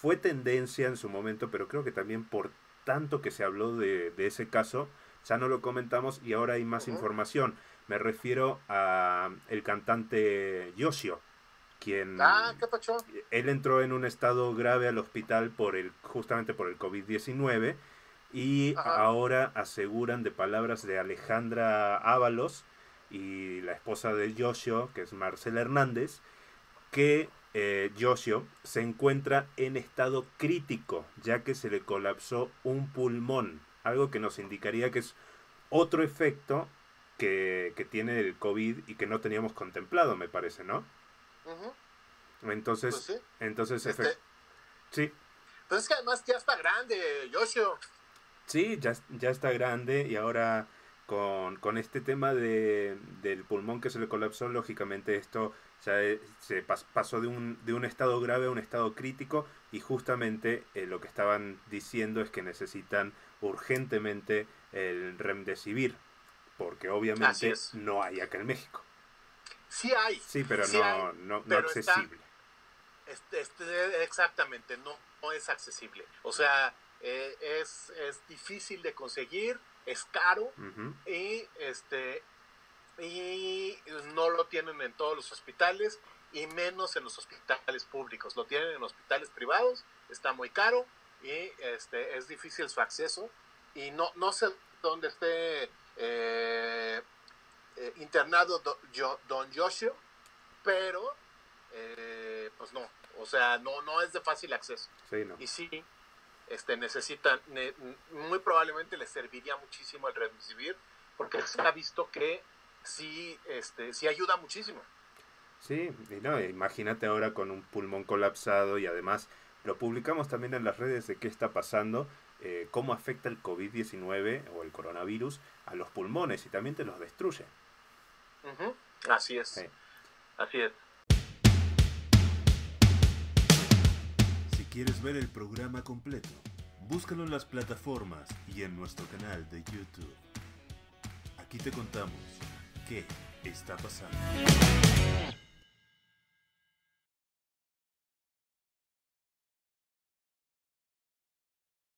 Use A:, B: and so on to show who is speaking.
A: fue tendencia en su momento, pero creo que también por tanto que se habló de, ese caso, ya no lo comentamos y ahora hay más información. Me refiero a el cantante Yoshio, quien
B: ah,
A: él entró en un estado grave al hospital por el justamente por el COVID-19 y ahora aseguran de palabras de Alejandra Ábalos y la esposa de Yoshio, que es Marcela Hernández, que eh, Yoshio se encuentra en estado crítico, ya que se le colapsó un pulmón, algo que nos indicaría que es otro efecto que, tiene el COVID y que no teníamos contemplado, me parece, ¿no? Entonces, pues entonces, este sí.
B: Pues es que además ya está grande, Yoshio.
A: Sí, ya, ya está grande y ahora con, este tema de, del pulmón que se le colapsó, lógicamente esto ya se pasó de un, de un estado grave a un estado crítico y justamente eh, lo que estaban diciendo es que necesitan urgentemente el remdesivir, porque obviamente no hay acá en México.
B: Sí hay.
A: Sí, pero no, no, no accesible.
B: este, este, exactamente, no, no es accesible. O sea, eh, es, es difícil de conseguir es caro y este y no lo tienen en todos los hospitales y menos en los hospitales públicos. Lo tienen en hospitales privados, está muy caro y este es difícil su acceso y no no sé dónde esté eh, eh, internado don Joshua, pero eh, pues no, o sea, no no es de fácil acceso. Y sí, este, necesitan, muy probablemente les serviría muchísimo el recibir, porque se ha visto que sí, este, sí ayuda muchísimo.
A: Sí, y no, imagínate ahora con un pulmón colapsado y además lo publicamos también en las redes de qué está pasando, eh, cómo afecta el COVID-19 o el coronavirus a los pulmones y también te los destruye.
B: Así es. Así es.
C: Quieres ver el programa completo, búscalo en las plataformas y en nuestro canal de YouTube. Aquí te contamos qué está pasando.